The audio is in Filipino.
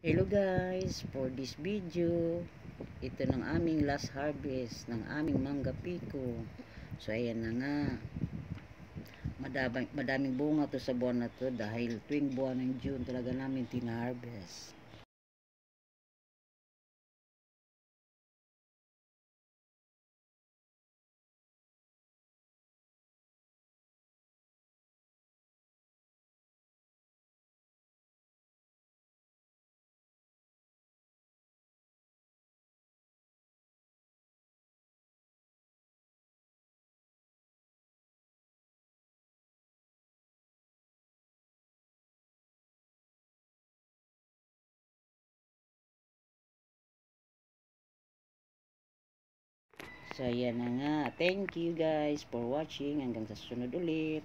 Hello guys, for this video, ito ng aming last harvest ng aming mangga pico. So ayan na nga. Madaming, madaming bunga to sa buwan na to dahil tuwing buwan ng June talaga namin tina-harvest. So ayan na nga. Thank you guys for watching. Hanggang sa susunod ulit.